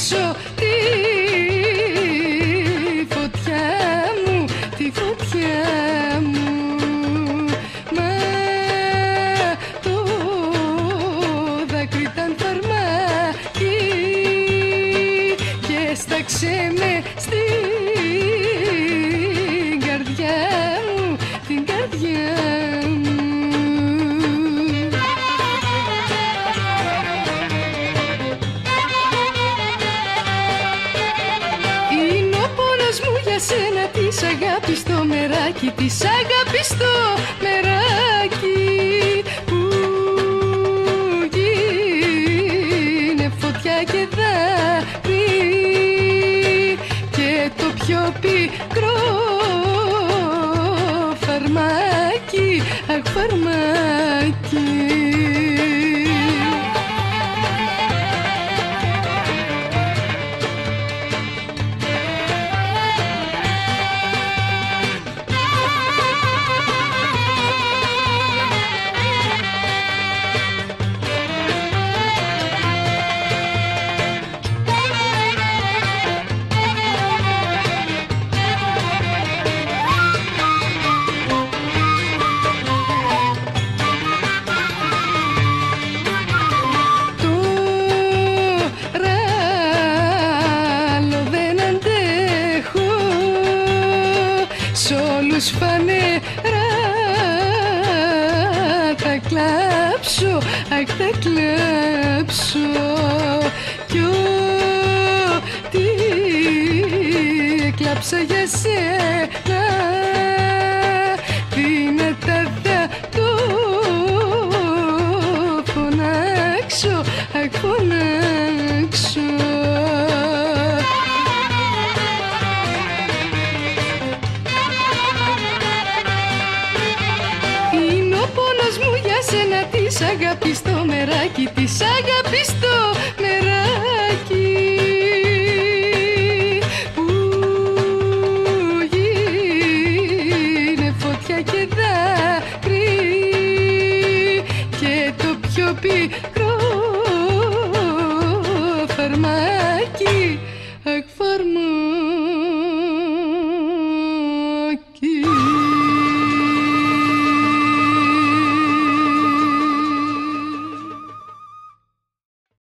So. Σένα Της αγάπης το μεράκι Της αγάπης το μεράκι Που γίνε φωτιά και δάκρυ. Και το πιο πικρό φαρμάκι Αχ φαρμάκι Σ' όλους φανερά θα κλάψω Αχ θα κλάψω Κι ό,τι κλάψα για σένα. Δυνατά θα το φωνάξω Αχ φωνάξω σένα Της αγάπης το μεράκι Της αγάπης το μεράκι. Που γίνε φωτιά και δάκρυ Και το πιο πικρό